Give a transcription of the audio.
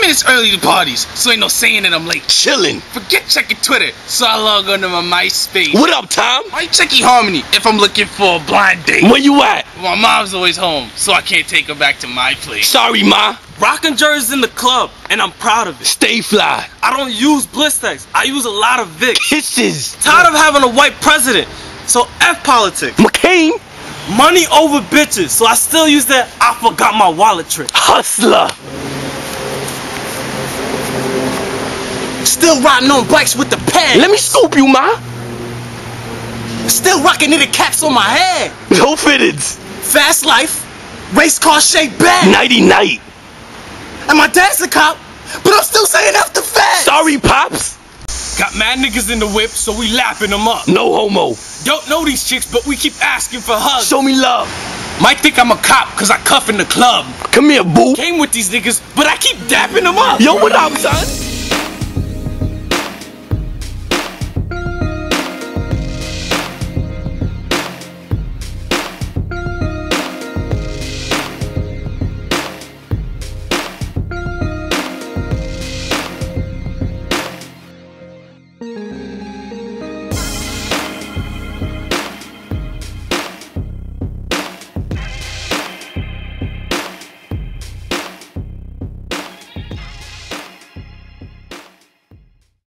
minutes early to parties, so ain't no saying that I'm late. Chillin'. Forget checking Twitter, so I log on to my MySpace. What up, Tom? Why check eHarmony if I'm looking for a blind date? Where you at? My mom's always home, so I can't take her back to my place. Sorry, ma. Rockin' jerseys in the club, and I'm proud of it. Stay fly. I don't use Blistex. I use a lot of Vic. Kisses. Tired of having a white president, so F politics. McCain. Money over bitches, so I still use that I forgot my wallet trick. Hustler. Still riding on bikes with the pad. Let me scoop you, ma. Still rocking knitted caps on my head. No fitteds. Fast life. Race car shaped bag. Nighty night. And my dad's a cop, but I'm still saying after the fed. Sorry, pops. Got mad niggas in the whip, so we lapping them up. No homo. Don't know these chicks, but we keep asking for hugs. Show me love. Might think I'm a cop, cause I cuff in the club. Come here, boo. Came with these niggas, but I keep dapping them up. Yo, what up, son?